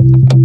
you.